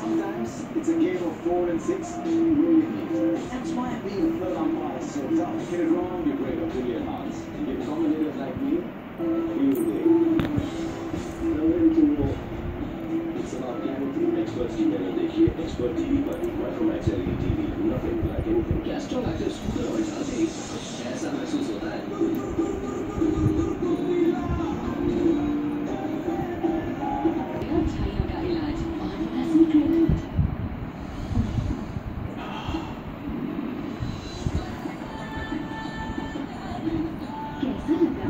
Sometimes it's a game of four and six. You really need. That's why being a third umpire is so tough. Get it wrong, you break a billion hearts. And give commentators like me, you win. Nowhere to war. It's about guaranteed experts together. देखिए expert TV पर Micromax LED 結構な。